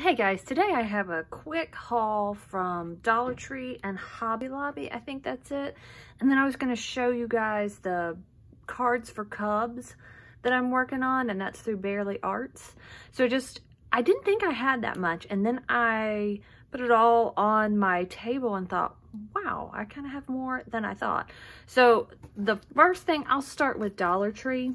Hey guys, today I have a quick haul from Dollar Tree and Hobby Lobby. I think that's it. And then I was going to show you guys the cards for Cubs that I'm working on, and that's through Bearly Arts. So just, I didn't think I had that much, and then I put it all on my table and thought, wow, I kind of have more than I thought. So the first thing, I'll start with Dollar Tree.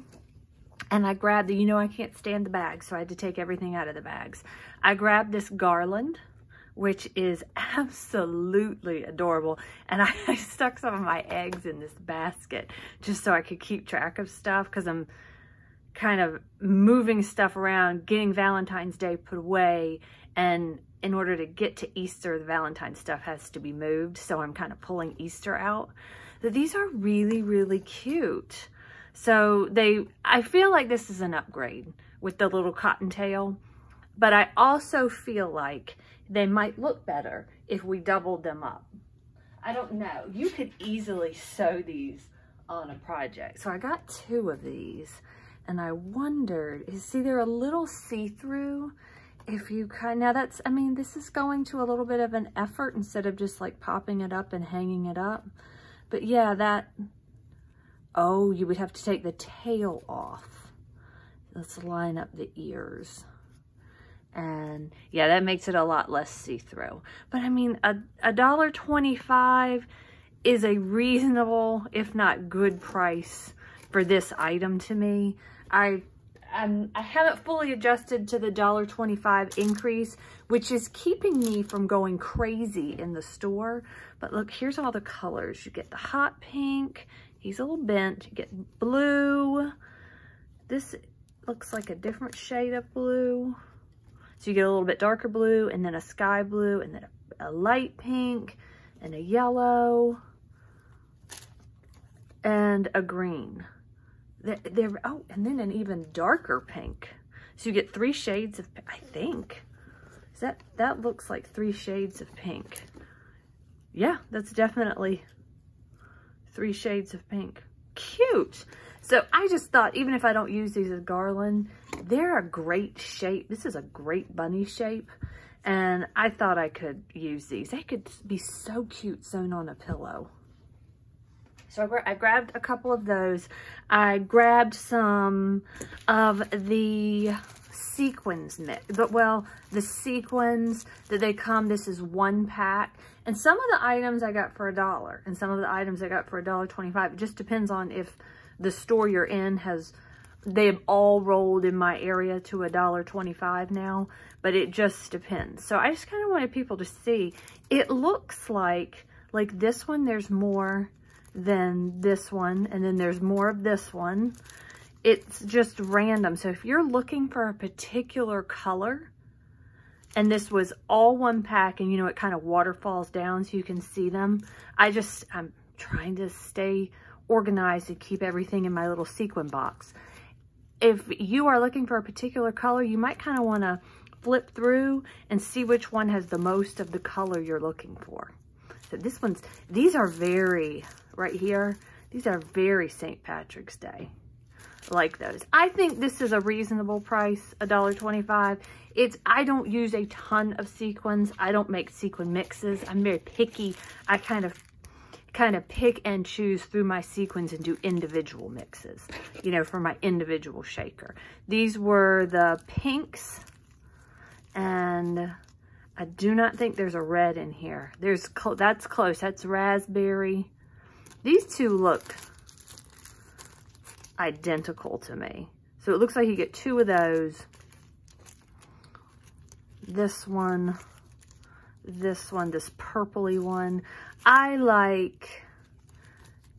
And I grabbed the, you know, I can't stand the bags, so I had to take everything out of the bags. I grabbed this garland, which is absolutely adorable. And I, I stuck some of my eggs in this basket just so I could keep track of stuff because I'm kind of moving stuff around, getting Valentine's Day put away, and in order to get to Easter, the Valentine stuff has to be moved, so I'm kind of pulling Easter out. But these are really, really cute. So they, I feel like this is an upgrade with the little cottontail, but I also feel like they might look better if we doubled them up. I don't know. You could easily sew these on a project. So I got two of these and I wondered, is see they're a little see-through if you kind now that's I mean this is going to a little bit of an effort instead of just like popping it up and hanging it up but yeah that Oh, you would have to take the tail off. Let's line up the ears. And yeah, that makes it a lot less see-through. But I mean, a, a dollar twenty-five is a reasonable, if not good price for this item to me. I I'm, I haven't fully adjusted to the dollar twenty-five increase, which is keeping me from going crazy in the store. But look, here's all the colors. You get the hot pink, He's a little bent. You get blue. This looks like a different shade of blue. So you get a little bit darker blue and then a sky blue and then a, a light pink and a yellow and a green. They're, they're, oh, and then an even darker pink. So you get three shades of, I think. Is that, that looks like three shades of pink. Yeah, that's definitely three shades of pink. Cute. So I just thought, even if I don't use these as garland, they're a great shape. This is a great bunny shape. And I thought I could use these. They could be so cute sewn on a pillow. So I, gra I, grabbed a couple of those. I grabbed some of the sequins mix, but well, the sequins that they come, this is one pack. And some of the items I got for a dollar and some of the items I got for a dollar 25. It just depends on if the store you're in has, they have all rolled in my area to a dollar 25 now, but it just depends. So I just kind of wanted people to see, it looks like, like this one, there's more than this one, and then there's more of this one it's just random. So if you're looking for a particular color, and this was all one pack, and you know, it kind of waterfalls down so you can see them. I just, I'm trying to stay organized and keep everything in my little sequin box. If you are looking for a particular color, you might kind of want to flip through and see which one has the most of the color you're looking for. So this one's, these are very, right here, these are very St. Patrick's Day like those. I think this is a reasonable price, $1.25. It's, I don't use a ton of sequins. I don't make sequin mixes. I'm very picky. I kind of kind of pick and choose through my sequins and do individual mixes, you know, for my individual shaker. These were the pinks and I do not think there's a red in here. There's, that's close. That's raspberry. These two look identical to me. So it looks like you get two of those. This one, this one, this purpley one. I like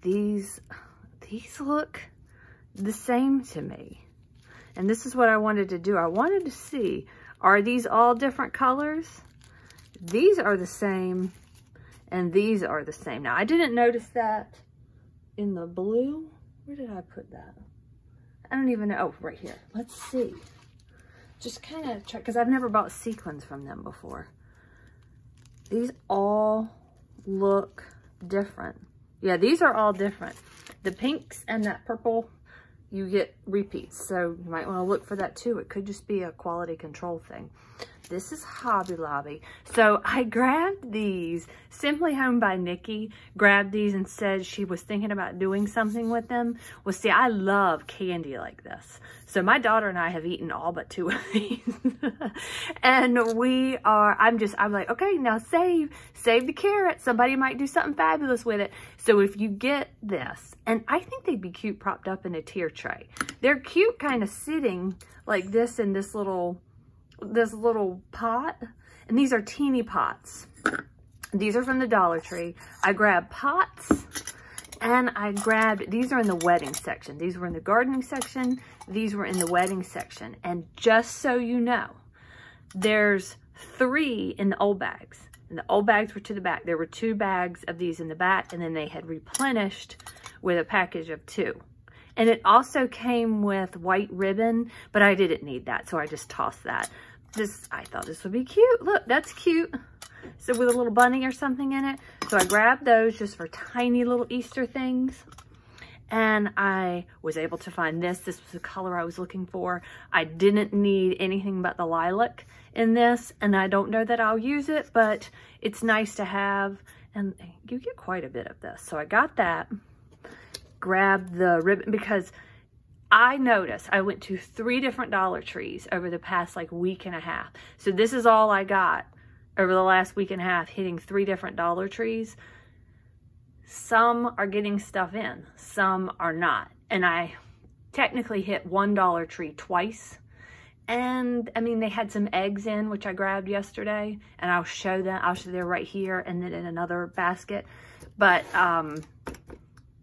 these, these look the same to me. And this is what I wanted to do. I wanted to see, are these all different colors? These are the same and these are the same. Now, I didn't notice that in the blue. Where did I put that? I don't even know. Oh, right here. Let's see. Just kind of check, because I've never bought sequins from them before. These all look different. Yeah, these are all different. The pinks and that purple you get repeats. So you might want to look for that too. It could just be a quality control thing. This is Hobby Lobby. So I grabbed these. Simply Home by Nikki grabbed these and said she was thinking about doing something with them. Well, see, I love candy like this. So my daughter and I have eaten all but two of these. and we are, I'm just, I'm like, okay, now save, save the carrot. Somebody might do something fabulous with it. So if you get this, and I think they'd be cute propped up in a tier tray. They're cute kind of sitting like this in this little this little pot. And these are teeny pots. These are from the Dollar Tree. I grabbed pots and I grabbed, these are in the wedding section. These were in the gardening section. These were in the wedding section. And just so you know, there's three in the old bags. And the old bags were to the back. There were two bags of these in the back, and then they had replenished with a package of two. And it also came with white ribbon, but I didn't need that, so I just tossed that. This, I thought this would be cute. Look, that's cute. So with a little bunny or something in it. So I grabbed those just for tiny little Easter things. And I was able to find this. This was the color I was looking for. I didn't need anything but the lilac in this. And I don't know that I'll use it, but it's nice to have. And you get quite a bit of this. So I got that grab the ribbon because I noticed I went to three different Dollar Trees over the past like week and a half. So this is all I got over the last week and a half hitting three different Dollar Trees. Some are getting stuff in, some are not. And I technically hit one Dollar Tree twice. And I mean, they had some eggs in, which I grabbed yesterday, and I'll show them. I'll show them right here and then in another basket. But um,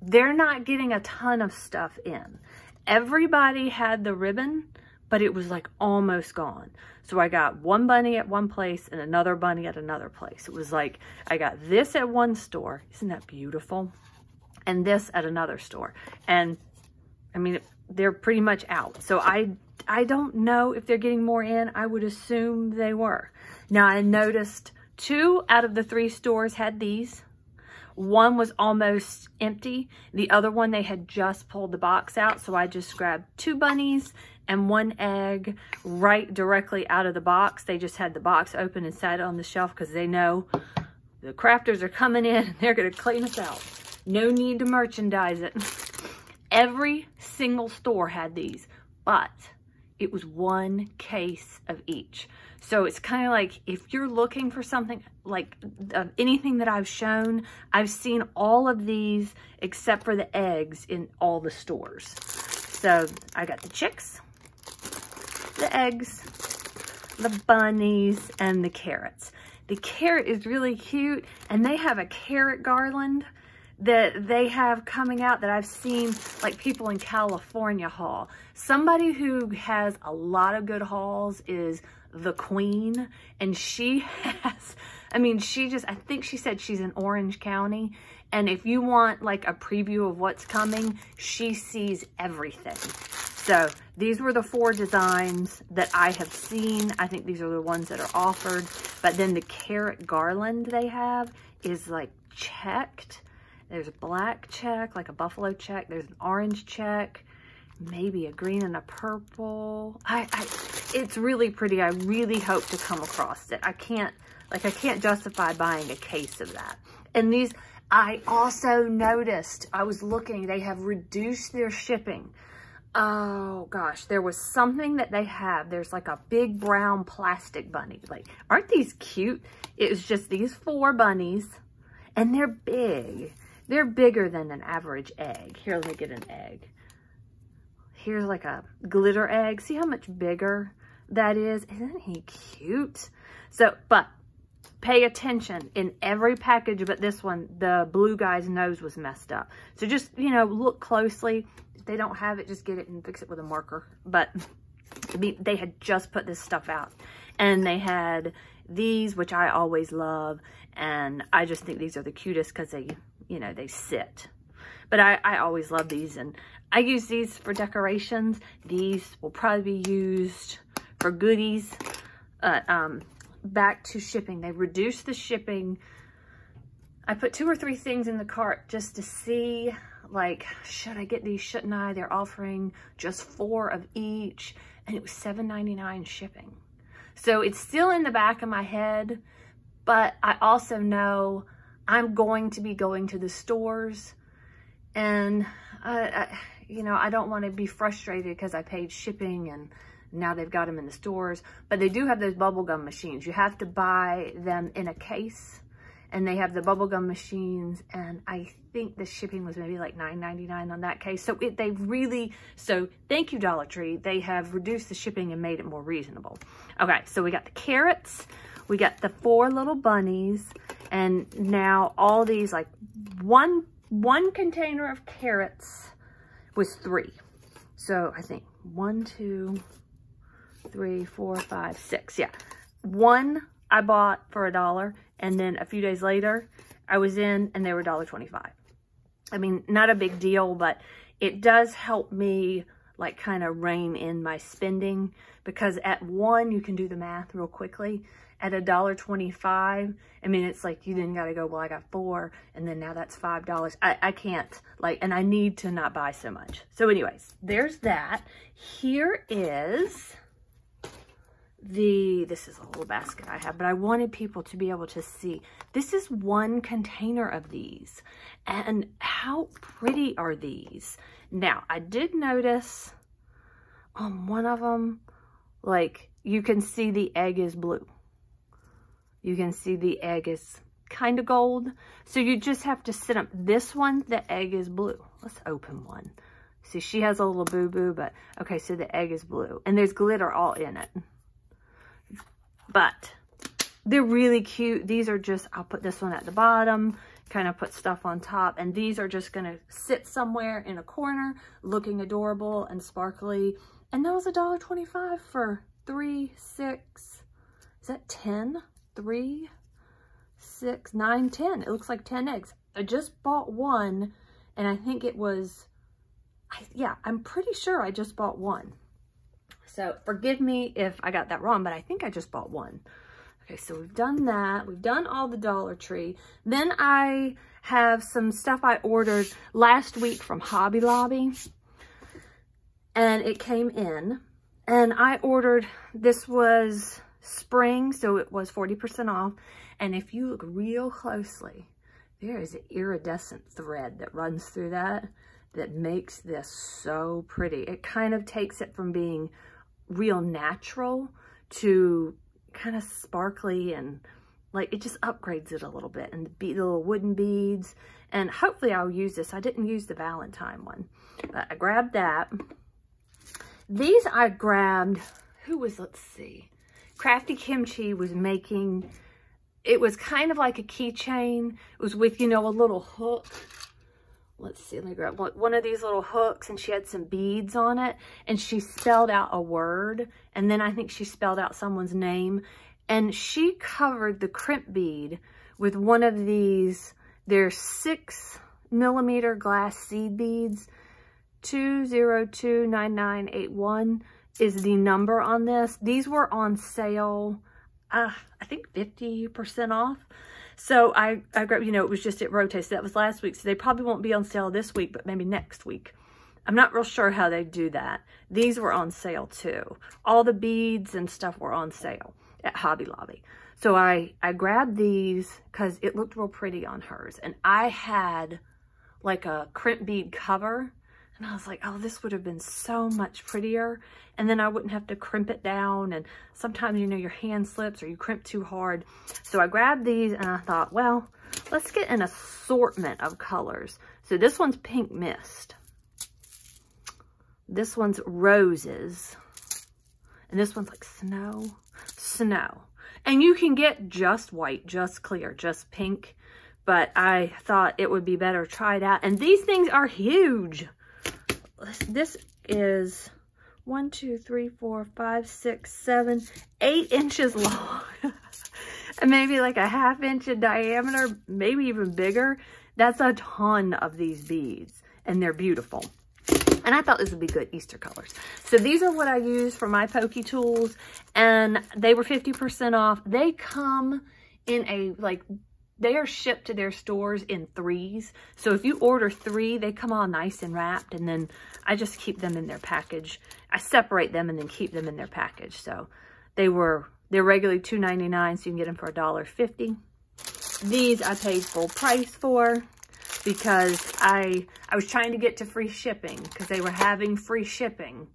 they're not getting a ton of stuff in. Everybody had the ribbon, but it was like almost gone. So I got one bunny at one place and another bunny at another place. It was like, I got this at one store. Isn't that beautiful? And this at another store. And I mean, they're pretty much out. So I, I don't know if they're getting more in. I would assume they were. Now I noticed two out of the three stores had these. One was almost empty. The other one, they had just pulled the box out. So I just grabbed two bunnies and one egg right directly out of the box. They just had the box open and sat on the shelf because they know the crafters are coming in and they're going to clean us out. No need to merchandise it. Every single store had these, but it was one case of each. So it's kind of like if you're looking for something like uh, anything that I've shown, I've seen all of these except for the eggs in all the stores. So I got the chicks, the eggs, the bunnies, and the carrots. The carrot is really cute and they have a carrot garland that they have coming out that I've seen like people in California haul. Somebody who has a lot of good hauls is the queen and she has i mean she just i think she said she's in orange county and if you want like a preview of what's coming she sees everything. So these were the four designs that i have seen. I think these are the ones that are offered. But then the carrot garland they have is like checked. There's a black check like a buffalo check. There's an orange check maybe a green and a purple. I, I, it's really pretty. I really hope to come across it. I can't, like, I can't justify buying a case of that. And these, I also noticed, I was looking, they have reduced their shipping. Oh gosh, there was something that they have. There's like a big brown plastic bunny. Like, aren't these cute? It was just these four bunnies and they're big. They're bigger than an average egg. Here, let me get an egg. Here's like a glitter egg. See how much bigger that is? Isn't he cute? So, but pay attention in every package but this one the blue guy's nose was messed up so just you know look closely if they don't have it just get it and fix it with a marker but they had just put this stuff out and they had these which i always love and i just think these are the cutest because they you know they sit but I, I always love these and I use these for decorations. These will probably be used for goodies. Uh, um, back to shipping. They reduced the shipping. I put two or three things in the cart just to see like, should I get these, shouldn't I? They're offering just four of each and it was $7.99 shipping. So it's still in the back of my head, but I also know I'm going to be going to the stores and I, I you know, I don't want to be frustrated because I paid shipping and now they've got them in the stores, but they do have those bubblegum machines. You have to buy them in a case and they have the bubblegum machines and I think the shipping was maybe like $9.99 on that case. So it, they really, so thank you Dollar Tree. They have reduced the shipping and made it more reasonable. Okay, so we got the carrots, we got the four little bunnies, and now all these like one, one container of carrots was three. So I think one, two, three, four, five, six. Yeah. One I bought for a dollar and then a few days later I was in and they were $1.25. I mean, not a big deal, but it does help me like kind of rein in my spending because at one, you can do the math real quickly. At a dollar twenty-five, I mean, it's like you then got to go, well, I got four, and then now that's $5. I, I can't, like, and I need to not buy so much. So anyways, there's that. Here is the, this is a little basket I have, but I wanted people to be able to see. This is one container of these. And how pretty are these? Now, I did notice on one of them, like, you can see the egg is blue. You can see the egg is kind of gold. So you just have to sit up. This one, the egg is blue. Let's open one. See, she has a little boo-boo, but okay, so the egg is blue. And there's glitter all in it but they're really cute. These are just, I'll put this one at the bottom, kind of put stuff on top. And these are just going to sit somewhere in a corner looking adorable and sparkly. And that was $1.25 for three, six, is that 10? Three, six, nine, 10. It looks like 10 eggs. I just bought one and I think it was, I, yeah, I'm pretty sure I just bought one. So forgive me if I got that wrong, but I think I just bought one. Okay, so we've done that. We've done all the Dollar Tree. Then I have some stuff I ordered last week from Hobby Lobby. And it came in. And I ordered, this was spring, so it was 40% off. And if you look real closely, there is an iridescent thread that runs through that that makes this so pretty. It kind of takes it from being real natural to kind of sparkly and like it just upgrades it a little bit and the, the little wooden beads and hopefully I'll use this. I didn't use the Valentine one, but I grabbed that. These I grabbed, who was, let's see, Crafty Kimchi was making, it was kind of like a keychain. It was with, you know, a little hook let's see, let me grab one of these little hooks and she had some beads on it and she spelled out a word and then I think she spelled out someone's name and she covered the crimp bead with one of these, they're six millimeter glass seed beads. 2029981 is the number on this. These were on sale, uh, I think 50% off. So I, I grabbed, you know, it was just at Rotate. So that was last week. So they probably won't be on sale this week, but maybe next week. I'm not real sure how they do that. These were on sale too. All the beads and stuff were on sale at Hobby Lobby. So I, I grabbed these because it looked real pretty on hers. And I had like a crimp bead cover and I was like, oh, this would have been so much prettier. And then I wouldn't have to crimp it down. And sometimes, you know, your hand slips or you crimp too hard. So I grabbed these and I thought, well, let's get an assortment of colors. So this one's Pink Mist. This one's Roses. And this one's like Snow. Snow. And you can get just white, just clear, just pink. But I thought it would be better try it out. And these things are huge this is one, two, three, four, five, six, seven, eight inches long. and maybe like a half inch in diameter, maybe even bigger. That's a ton of these beads and they're beautiful. And I thought this would be good Easter colors. So these are what I use for my pokey tools and they were 50% off. They come in a like they are shipped to their stores in threes. So if you order three, they come all nice and wrapped. And then I just keep them in their package. I separate them and then keep them in their package. So they were, they're regularly $2.99, so you can get them for $1.50. These I paid full price for because I, I was trying to get to free shipping because they were having free shipping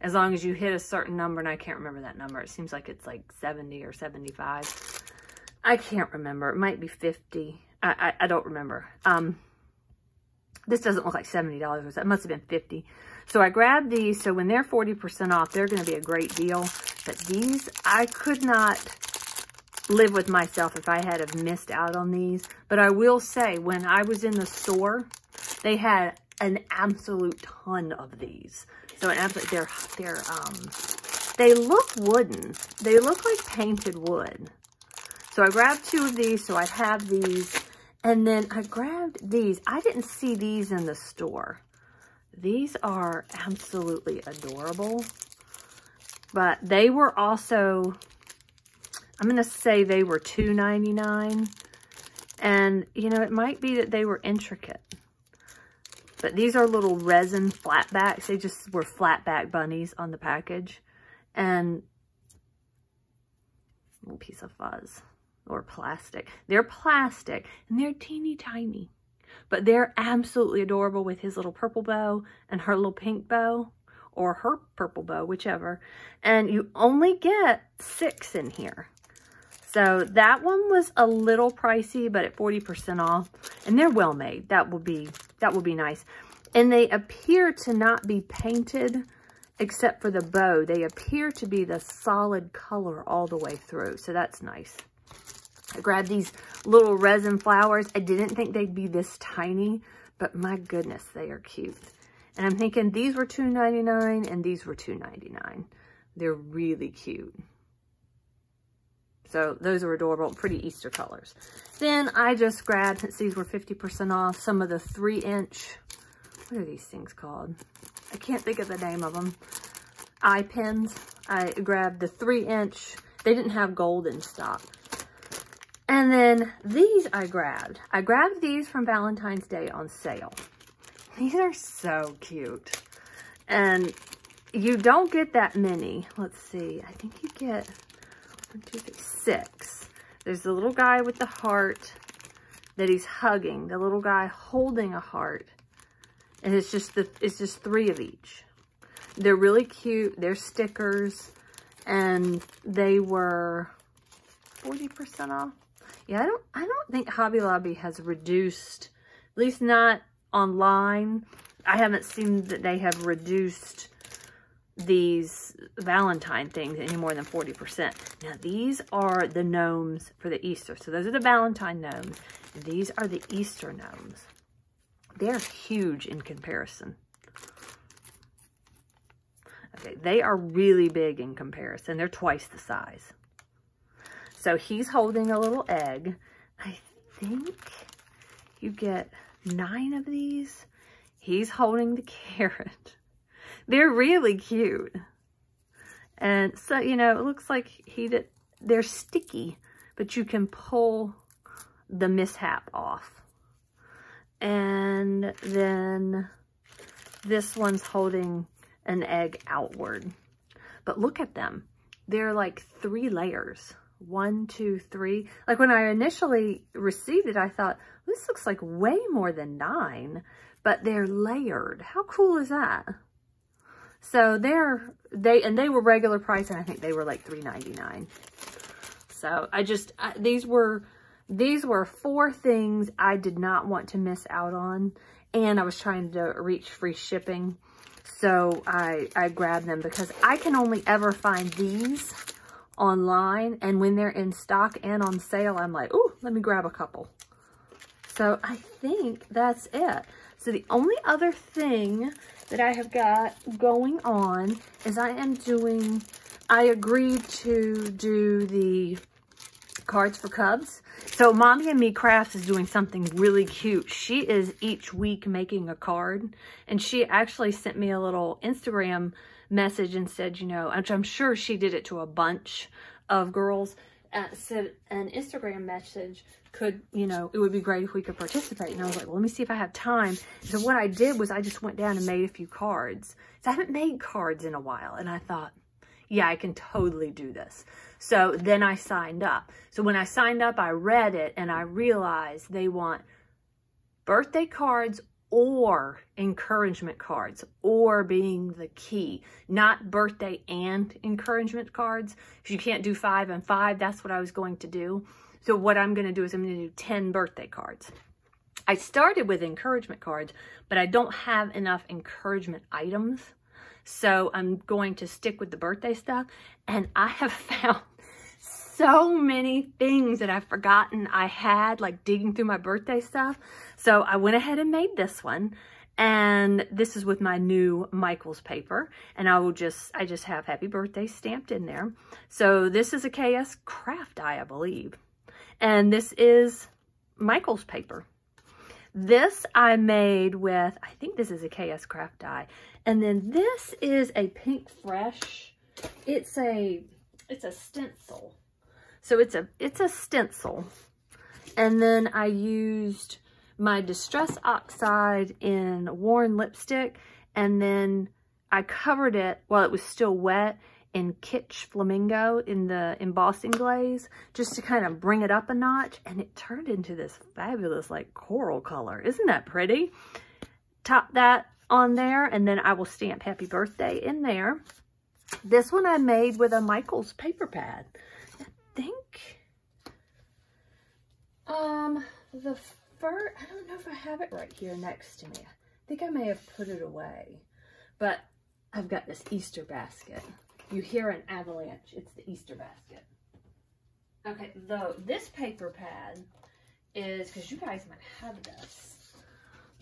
as long as you hit a certain number, and I can't remember that number. It seems like it's like 70 or 75. I can't remember. It might be 50. I, I, I don't remember. Um, this doesn't look like $70. It must have been 50 So I grabbed these. So when they're 40% off, they're going to be a great deal. But these, I could not live with myself if I had have missed out on these. But I will say, when I was in the store, they had an absolute ton of these. So an absolute, they're, they're, um, they look wooden. They look like painted wood. So I grabbed two of these, so I have these. And then I grabbed these. I didn't see these in the store. These are absolutely adorable. But they were also, I'm going to say they were $2.99. And, you know, it might be that they were intricate. But these are little resin flatbacks. They just were flatback bunnies on the package. And a little piece of fuzz or plastic. They're plastic and they're teeny tiny. But they're absolutely adorable with his little purple bow and her little pink bow or her purple bow, whichever. And you only get six in here. So that one was a little pricey, but at 40% off. And they're well made. That will be that will be nice. And they appear to not be painted except for the bow. They appear to be the solid color all the way through. So that's nice. I grabbed these little resin flowers. I didn't think they'd be this tiny, but my goodness, they are cute. And I'm thinking these were $2.99 and these were $2.99. They're really cute. So those are adorable, pretty Easter colors. Then I just grabbed, since these were 50% off, some of the three inch, what are these things called? I can't think of the name of them. Eye pins. I grabbed the three inch. They didn't have gold in stock. And then these I grabbed. I grabbed these from Valentine's Day on sale. These are so cute. And you don't get that many. Let's see. I think you get one, two, three, six. There's the little guy with the heart that he's hugging. The little guy holding a heart. And it's just the it's just three of each. They're really cute. They're stickers. And they were 40% off. Yeah, I don't I don't think Hobby Lobby has reduced, at least not online. I haven't seen that they have reduced these Valentine things any more than 40%. Now, these are the gnomes for the Easter. So those are the Valentine gnomes. These are the Easter gnomes. They're huge in comparison. Okay, they are really big in comparison. They're twice the size. So he's holding a little egg. I think you get nine of these. He's holding the carrot. They're really cute. And so, you know, it looks like he did, they're sticky, but you can pull the mishap off. And then this one's holding an egg outward. But look at them. They're like three layers one, two, three. Like when I initially received it, I thought, this looks like way more than nine, but they're layered. How cool is that? So they're, they, and they were regular price and I think they were like $3.99. So I just, I, these were, these were four things I did not want to miss out on. And I was trying to reach free shipping. So I, I grabbed them because I can only ever find these online and when they're in stock and on sale, I'm like, oh, let me grab a couple. So I think that's it. So the only other thing that I have got going on is I am doing, I agreed to do the cards for Cubs. So Mommy and Me Crafts is doing something really cute. She is each week making a card. And she actually sent me a little Instagram message and said, you know, which I'm sure she did it to a bunch of girls. uh, said an Instagram message could, you know, it would be great if we could participate. And I was like, well, let me see if I have time. So what I did was I just went down and made a few cards. So I haven't made cards in a while. And I thought, yeah, I can totally do this. So then I signed up. So when I signed up, I read it and I realized they want birthday cards or encouragement cards or being the key, not birthday and encouragement cards. Because you can't do five and five. That's what I was going to do. So what I'm going to do is I'm going to do 10 birthday cards. I started with encouragement cards, but I don't have enough encouragement items. So I'm going to stick with the birthday stuff. And I have found so many things that I've forgotten I had, like digging through my birthday stuff. So I went ahead and made this one. And this is with my new Michaels paper. And I will just, I just have happy birthday stamped in there. So this is a KS craft die, I believe. And this is Michaels paper. This I made with, I think this is a KS craft die. And then this is a Pink Fresh. It's a, it's a stencil. So it's a, it's a stencil. And then I used my Distress Oxide in Worn Lipstick. And then I covered it while it was still wet in Kitsch Flamingo in the embossing glaze just to kind of bring it up a notch. And it turned into this fabulous like coral color. Isn't that pretty? Top that on there and then I will stamp happy birthday in there. This one I made with a Michaels paper pad I think, um, the first, I don't know if I have it right here next to me. I think I may have put it away, but I've got this Easter basket. You hear an avalanche, it's the Easter basket. Okay, though this paper pad is, because you guys might have this,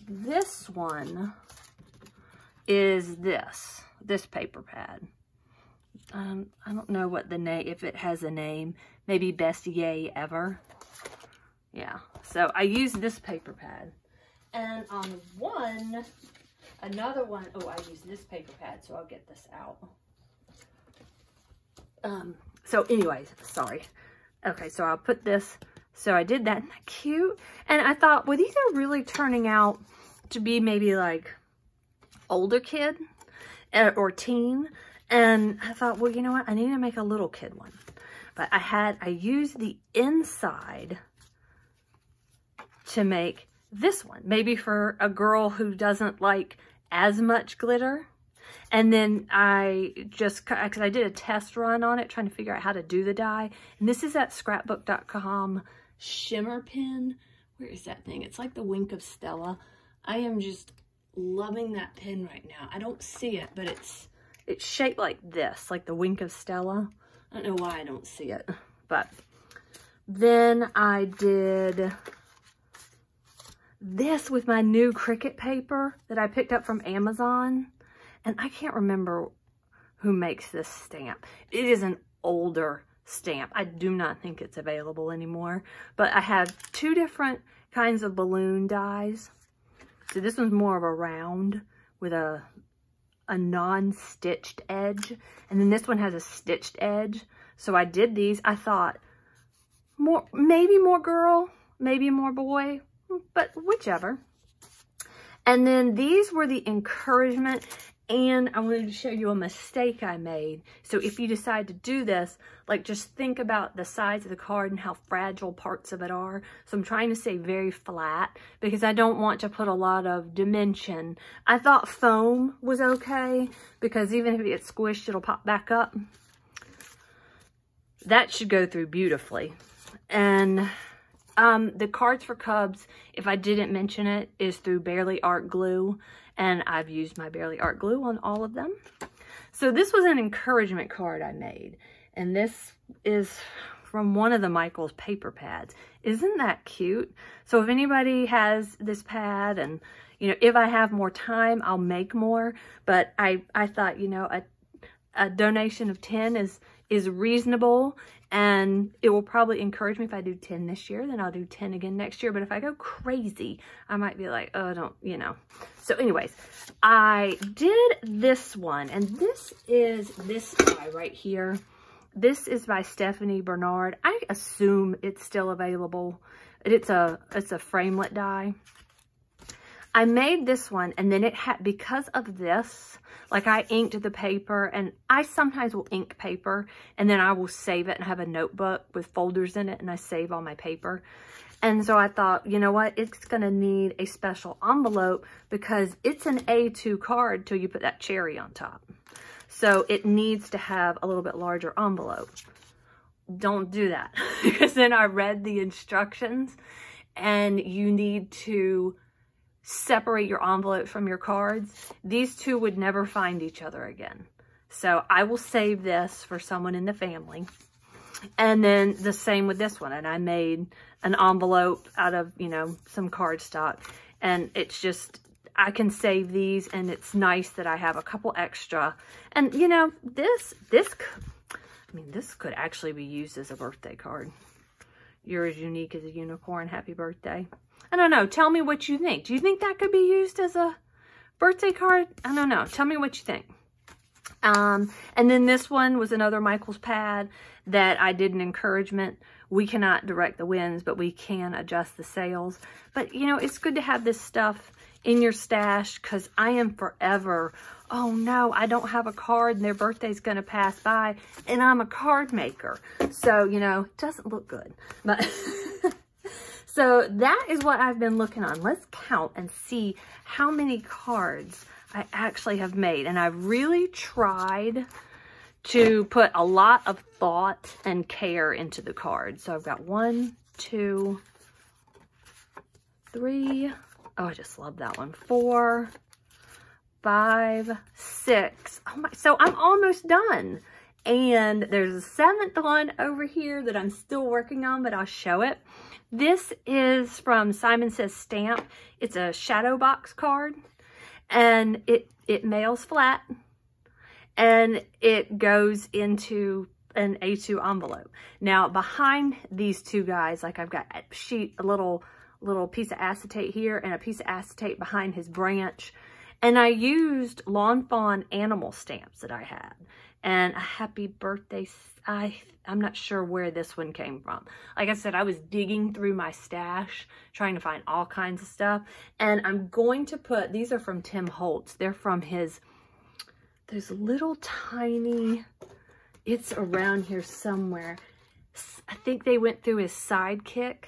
this one is this, this paper pad um, I don't know what the name, if it has a name, maybe Best Yay Ever. Yeah, so I use this paper pad. And on one, another one, oh, I use this paper pad, so I'll get this out. Um, so anyways, sorry. Okay, so I'll put this, so I did that, isn't that cute? And I thought, well, these are really turning out to be maybe like older kid eh, or teen. And I thought, well, you know what? I need to make a little kid one. But I had, I used the inside to make this one. Maybe for a girl who doesn't like as much glitter. And then I just, because uh, I did a test run on it, trying to figure out how to do the die. And this is that scrapbook.com shimmer pin. Where is that thing? It's like the Wink of Stella. I am just loving that pin right now. I don't see it, but it's it's shaped like this, like the Wink of Stella. I don't know why I don't see it, but then I did this with my new Cricut paper that I picked up from Amazon. And I can't remember who makes this stamp. It is an older stamp. I do not think it's available anymore. But I have two different kinds of balloon dies. So this one's more of a round with a a non-stitched edge. And then this one has a stitched edge. So I did these. I thought, more maybe more girl, maybe more boy, but whichever. And then these were the encouragement and I wanted to show you a mistake I made. So if you decide to do this, like just think about the size of the card and how fragile parts of it are. So I'm trying to stay very flat because I don't want to put a lot of dimension. I thought foam was okay because even if it gets squished, it'll pop back up. That should go through beautifully. And um, the Cards for Cubs, if I didn't mention it, is through Bearly Art Glue and I've used my Bearly Art Glue on all of them. So this was an encouragement card I made, and this is from one of the Michaels paper pads. Isn't that cute? So if anybody has this pad and, you know, if I have more time, I'll make more. But I, I thought, you know, a, a donation of 10 is, is reasonable and it will probably encourage me if I do 10 this year, then I'll do 10 again next year. But if I go crazy, I might be like, oh, I don't, you know. So anyways, I did this one, and this is this guy right here. this is by Stephanie Barnard. I assume it's still available. It's a, it's a framelit die. I made this one and then it had, because of this, like I inked the paper and I sometimes will ink paper and then I will save it and have a notebook with folders in it and I save all my paper. And so I thought, you know what, it's gonna need a special envelope because it's an A2 card till you put that cherry on top. So it needs to have a little bit larger envelope. Don't do that because then I read the instructions and you need to separate your envelope from your cards, these two would never find each other again. So I will save this for someone in the family. And then the same with this one. And I made an envelope out of, you know, some cardstock. And it's just, I can save these and it's nice that I have a couple extra. And, you know, this, this, I mean, this could actually be used as a birthday card. You're as unique as a unicorn. Happy birthday. I don't know. Tell me what you think. Do you think that could be used as a birthday card? I don't know. Tell me what you think. Um, and then this one was another Michael's pad that I did an encouragement. We cannot direct the winds, but we can adjust the sails. But, you know, it's good to have this stuff in your stash because I am forever, oh no, I don't have a card and their birthday's going to pass by and I'm a card maker. So, you know, it doesn't look good. But So that is what I've been looking on. Let's count and see how many cards I actually have made. And I've really tried to put a lot of thought and care into the cards. So I've got one, two, three. Oh, I just love that one. Four, five, six. Oh my, so I'm almost done. And there's a seventh one over here that I'm still working on, but I'll show it. This is from Simon Says Stamp. It's a shadow box card and it, it mails flat and it goes into an A2 envelope. Now behind these two guys, like I've got a sheet, a little, little piece of acetate here and a piece of acetate behind his branch. And I used Lawn Fawn animal stamps that I had and a happy birthday. I, I'm not sure where this one came from. Like I said, I was digging through my stash, trying to find all kinds of stuff. And I'm going to put, these are from Tim Holtz. They're from his, there's little tiny, it's around here somewhere. I think they went through his sidekick.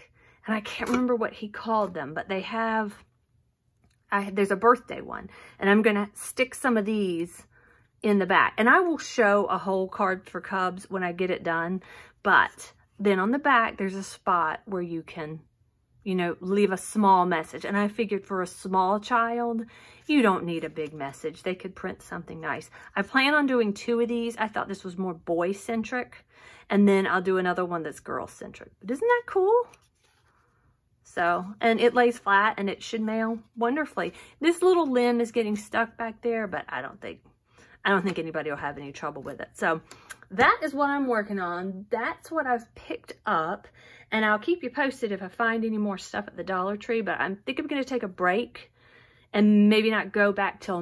And I can't remember what he called them, but they have, I, there's a birthday one. And I'm going to stick some of these in the back. And I will show a whole card for Cubs when I get it done. But then on the back, there's a spot where you can, you know, leave a small message. And I figured for a small child, you don't need a big message. They could print something nice. I plan on doing two of these. I thought this was more boy-centric. And then I'll do another one that's girl-centric. But isn't that cool? So, and it lays flat and it should mail wonderfully. This little limb is getting stuck back there, but I don't think I don't think anybody will have any trouble with it. So that is what I'm working on. That's what I've picked up. And I'll keep you posted if I find any more stuff at the Dollar Tree. But I think I'm going to take a break and maybe not go back till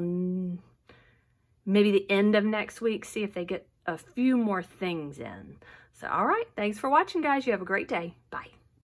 maybe the end of next week. See if they get a few more things in. So, all right. Thanks for watching, guys. You have a great day. Bye.